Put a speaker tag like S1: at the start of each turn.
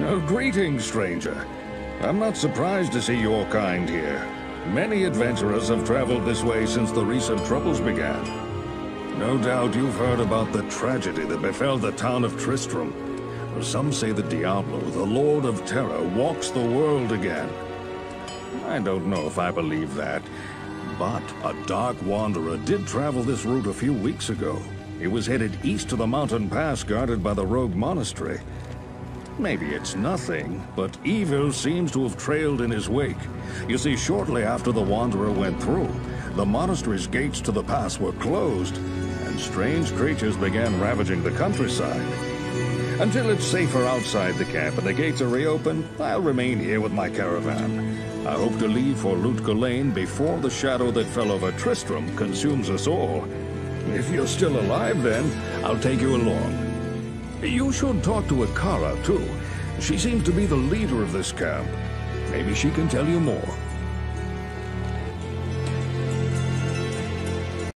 S1: Oh, greetings, stranger. I'm not surprised to see your kind here. Many adventurers have traveled this way since the recent troubles began. No doubt you've heard about the tragedy that befell the town of Tristram. Some say the Diablo, the Lord of Terror, walks the world again. I don't know if I believe that, but a Dark Wanderer did travel this route a few weeks ago. He was headed east to the mountain pass guarded by the rogue monastery. Maybe it's nothing, but evil seems to have trailed in his wake. You see, shortly after the Wanderer went through, the monastery's gates to the pass were closed, and strange creatures began ravaging the countryside. Until it's safer outside the camp and the gates are reopened, I'll remain here with my caravan. I hope to leave for Lut Gholein before the shadow that fell over Tristram consumes us all. If you're still alive then, I'll take you along. You should talk to Akara, too. She seems to be the leader of this camp. Maybe she can tell you more.